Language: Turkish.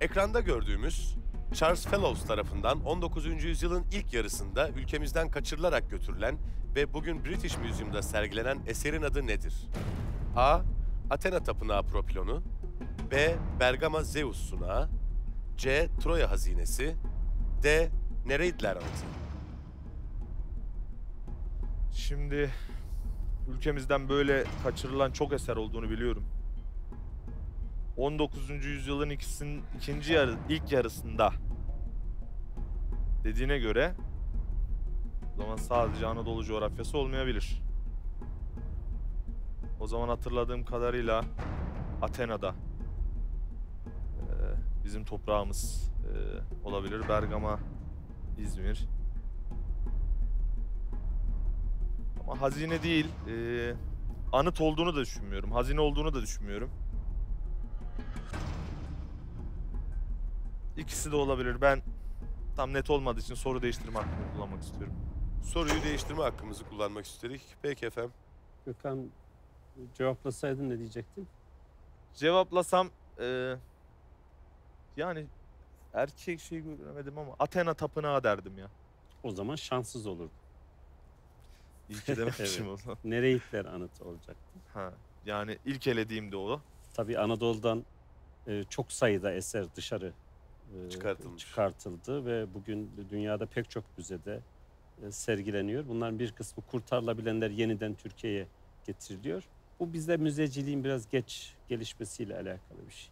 Ekranda gördüğümüz Charles Fellows tarafından 19. yüzyılın ilk yarısında ülkemizden kaçırılarak götürülen ve bugün British Museum'da sergilenen eserin adı nedir? A. Athena Tapınağı Propilonu B. Bergama Zeus Sunağı C. Troya Hazinesi D. Nereidler Anıtı Şimdi ülkemizden böyle kaçırılan çok eser olduğunu biliyorum. 19. yüzyılın ikisinin ikinci yarı, ilk yarısında dediğine göre o zaman sadece Anadolu coğrafyası olmayabilir. O zaman hatırladığım kadarıyla Atina'da eee, bizim toprağımız olabilir. Bergama, İzmir. Ama hazine değil, anıt olduğunu da düşünmüyorum. Hazine olduğunu da düşünmüyorum. İkisi de olabilir. Ben tam net olmadığı için soru değiştirme hakkımı kullanmak istiyorum. Soruyu değiştirme hakkımızı kullanmak istedik. Peki efendim. Gökhan cevaplasaydın ne diyecektin? Cevaplasam eee, yani erkek şey göremedim ama Athena tapınağı derdim ya. O zaman şanssız olurdu. İyi ki dememişim o zaman. Nereitler anıtı olacaktı. Ha, yani ilk elediğim de o. Tabii Anadolu'dan e, çok sayıda eser dışarı e, Çıkartılmış. çıkartıldı ve bugün dünyada pek çok müzede e, sergileniyor. Bunların bir kısmı kurtarılabilenler yeniden Türkiye'ye getiriliyor. Bu bizde müzeciliğin biraz geç gelişmesiyle alakalı bir şey.